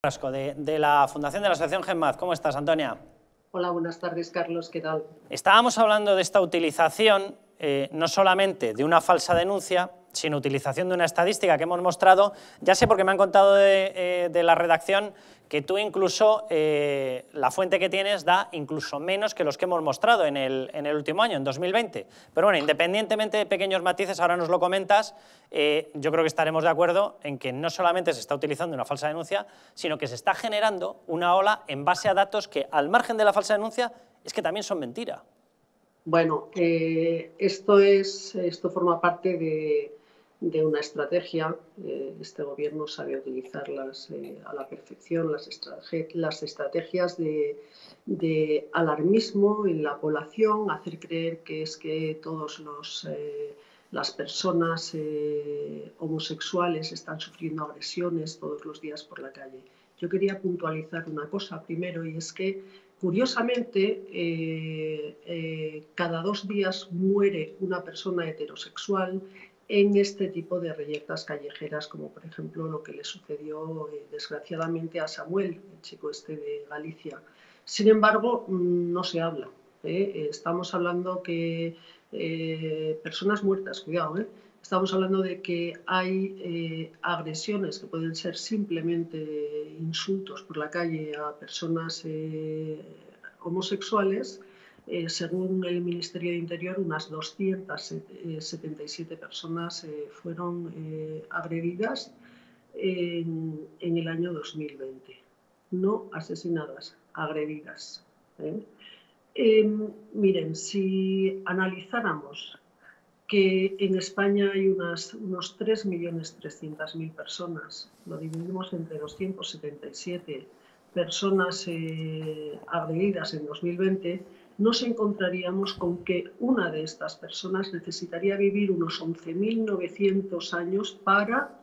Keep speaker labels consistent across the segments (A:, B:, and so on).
A: De, de, la Fundación de la Asociación GEMAD. ¿Cómo estás, Antonia?
B: Hola, buenas tardes, Carlos. ¿Qué tal?
A: Estábamos hablando de esta utilización, eh, no solamente de una falsa denuncia, sino utilización de una estadística que hemos mostrado. Ya sé porque me han contado de, eh, la redacción que tú incluso, eh, la fuente que tienes da incluso menos que los que hemos mostrado en el, en el, último año, en 2020. Pero bueno, independientemente de pequeños matices, ahora nos lo comentas, eh, yo creo que estaremos de acuerdo en que no solamente se está utilizando una falsa denuncia, sino que se está generando una ola en base a datos que, al margen de la falsa denuncia, es que también son mentira.
B: Bueno, esto, es, esto forma parte de, de una estrategia. Eh, este gobierno sabe utilizarlas eh, a la perfección, las, estrategias de, alarmismo en la población, hacer creer que es que todos los... Eh, las personas homosexuales están sufriendo agresiones todos los días por la calle. Yo quería puntualizar una cosa primero y es que curiosamente cada dos días muere una persona heterosexual en este tipo de reyertas callejeras, como por ejemplo lo que le sucedió eh, desgraciadamente a Samuel, el chico este de Galicia. Sin embargo, mm, no se habla. ¿eh? Estamos hablando que eh, personas muertas, cuidado, estamos hablando de que hay agresiones que pueden ser simplemente insultos por la calle a personas homosexuales eh, según el Ministerio de Interior, unas 277 personas eh, fueron eh, agredidas en, el año 2020. No asesinadas, agredidas. miren, si analizáramos que en España hay unas, unos 3.300.000 personas, lo dividimos entre 277 personas agredidas en 2020, nos encontraríamos con que una de estas personas necesitaría vivir unos 11.900 años para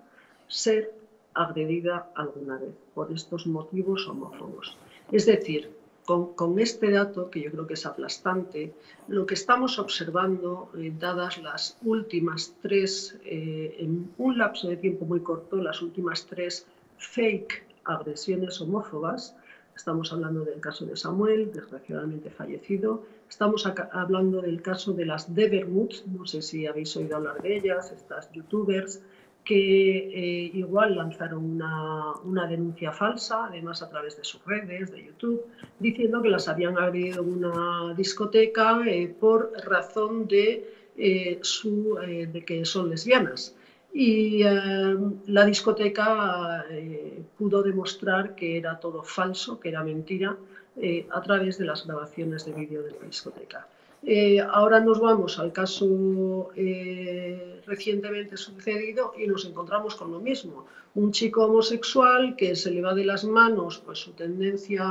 B: ser agredida alguna vez por estos motivos homófobos. Es decir, con, este dato, que yo creo que es aplastante, lo que estamos observando, eh, dadas las últimas tres, eh, en un lapso de tiempo muy corto, las últimas tres fake agresiones homófobas, Estamos hablando del caso de Samuel, desgraciadamente fallecido. Estamos hablando del caso de las Devermoods, no sé si habéis oído hablar de ellas, estas youtubers, que eh, igual lanzaron una, una, denuncia falsa, además a través de sus redes, de YouTube, diciendo que las habían agredido una discoteca eh, por razón de, eh, su, de que son lesbianas y eh, la discoteca eh, pudo demostrar que era todo falso, que era mentira, eh, a través de las grabaciones de vídeo de la discoteca. Eh, ahora nos vamos al caso eh, recientemente sucedido y nos encontramos con lo mismo. Un chico homosexual que se le va de las manos pues, su tendencia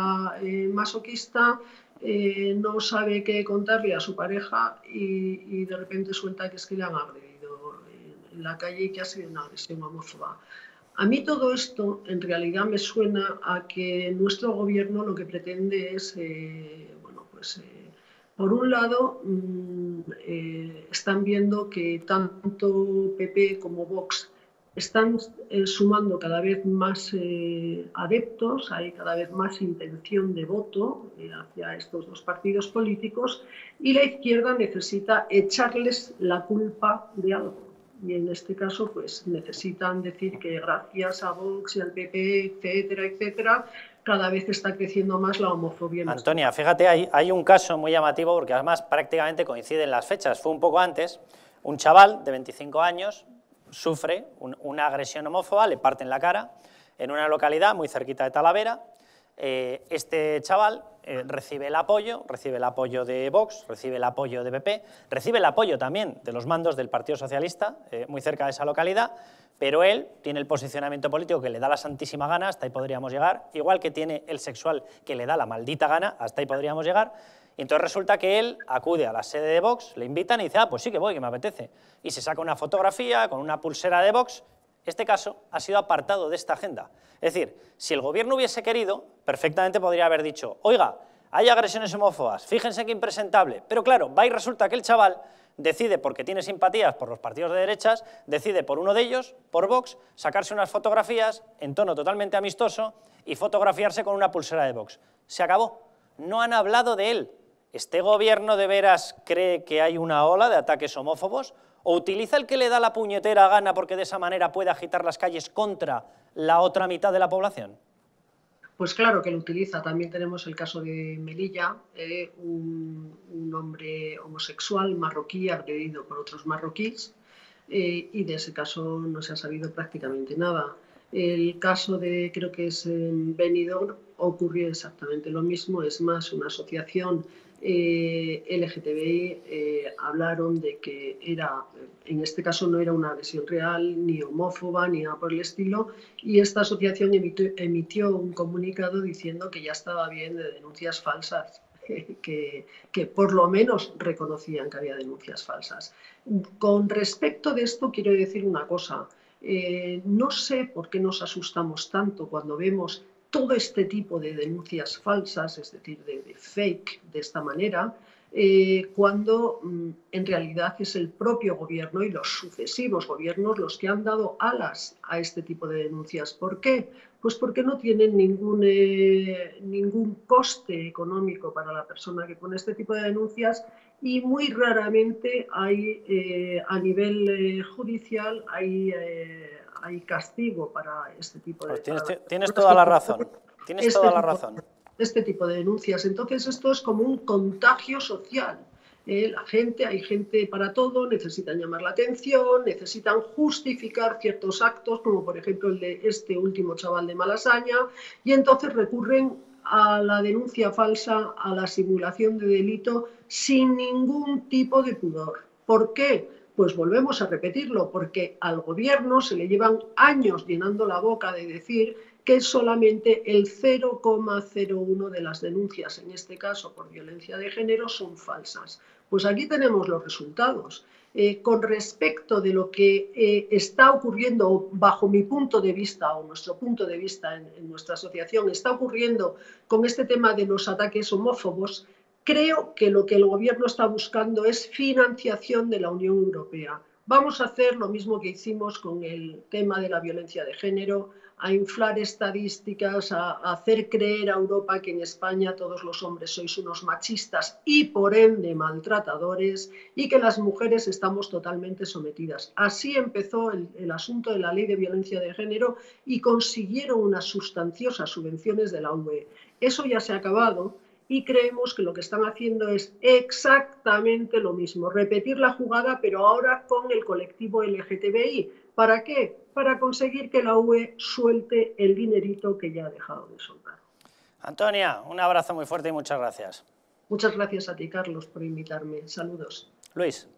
B: masoquista, no sabe qué contarle a su pareja y, y de repente suelta que es que le han agredido en la calle y que ha sido una agresión homófoba. A mí todo esto en realidad me suena a que nuestro gobierno lo que pretende es, eh, bueno, pues eh, por un lado mmm, eh, están viendo que tanto PP como Vox están sumando cada vez más adeptos, hay cada vez más intención de voto hacia estos dos partidos políticos y la izquierda necesita echarles la culpa de algo y en este caso pues necesitan decir que gracias a Vox y al PP, etcétera, etcétera, cada vez está creciendo más la homofobia.
A: Antonia, fíjate, hay, hay un caso muy llamativo porque además prácticamente coinciden las fechas, fue un poco antes, un chaval de 25 años sufre un, una agresión homófoba, le parten la cara en una localidad muy cerquita de Talavera, eh, este chaval eh, recibe el apoyo, recibe el apoyo de Vox, recibe el apoyo de PP, recibe el apoyo también de los mandos del Partido Socialista, eh, muy cerca de esa localidad, pero él tiene el posicionamiento político que le da la santísima gana, hasta ahí podríamos llegar, igual que tiene el sexual que le da la maldita gana, hasta ahí podríamos llegar, y entonces resulta que él acude a la sede de Vox, le invitan y dice, ah, pues sí que voy, que me apetece, y se saca una fotografía con una pulsera de Vox este caso ha sido apartado de esta agenda. Es decir, si el gobierno hubiese querido, perfectamente podría haber dicho, oiga, hay agresiones homófobas, fíjense qué impresentable, pero claro, va y resulta que el chaval decide, porque tiene simpatías por los partidos de derechas, decide por uno de ellos, por Vox, sacarse unas fotografías en tono totalmente amistoso y fotografiarse con una pulsera de Vox. Se acabó. No han hablado de él. ¿Este gobierno de veras cree que hay una ola de ataques homófobos? ¿O utiliza el que le da la puñetera gana porque de esa manera puede agitar las calles contra la otra mitad de la población?
B: Pues claro que lo utiliza. También tenemos el caso de Melilla, eh, un, hombre homosexual marroquí agredido por otros marroquíes eh, y de ese caso no se ha sabido prácticamente nada. El caso de, creo que es en Benidorm, ocurrió exactamente lo mismo, es más, una asociación eh, LGTBI eh, hablaron de que era, en este caso no era una agresión real, ni homófoba, ni nada por el estilo, y esta asociación emitió, un comunicado diciendo que ya estaba bien de denuncias falsas. Que, por lo menos reconocían que había denuncias falsas. Con respecto de esto, quiero decir una cosa. Eh, no sé por qué nos asustamos tanto cuando vemos todo este tipo de denuncias falsas, es decir, de, fake de esta manera, eh, cuando mm, en realidad es el propio gobierno y los sucesivos gobiernos los que han dado alas a este tipo de denuncias. ¿Por qué? Pues porque no tienen ningún, eh, ningún coste económico para la persona que pone este tipo de denuncias y muy raramente hay eh, a nivel judicial hay hay castigo para este tipo de...
A: Pues tienes, toda la razón, tienes este toda la razón.
B: Este tipo de denuncias. Entonces esto es como un contagio social. ¿eh? la gente, hay gente para todo, necesitan llamar la atención, necesitan justificar ciertos actos, como por ejemplo el de este último chaval de Malasaña, y entonces recurren a la denuncia falsa, a la simulación de delito, sin ningún tipo de pudor. ¿Por qué? Pues volvemos a repetirlo, porque al gobierno se le llevan años llenando la boca de decir que solamente el 0,01 de las denuncias, en este caso por violencia de género, son falsas. Pues aquí tenemos los resultados. Eh, con respecto de lo que eh, está ocurriendo, bajo mi punto de vista o nuestro punto de vista en nuestra asociación, está ocurriendo con este tema de los ataques homófobos, Creo que lo que el Gobierno está buscando es financiación de la Unión Europea. Vamos a hacer lo mismo que hicimos con el tema de la violencia de género, a inflar estadísticas, a, hacer creer a Europa que en España todos los hombres sois unos machistas y por ende maltratadores y que las mujeres estamos totalmente sometidas. Así empezó el, el asunto de la ley de violencia de género y consiguieron unas sustanciosas subvenciones de la UE. Eso ya se ha acabado y creemos que lo que están haciendo es exactamente lo mismo, repetir la jugada, pero ahora con el colectivo LGTBI. ¿Para qué? Para conseguir que la UE suelte el dinerito que ya ha dejado de soltar.
A: Antonia, un abrazo muy fuerte y muchas gracias.
B: Muchas gracias a ti, Carlos, por invitarme. Saludos.
A: Luis.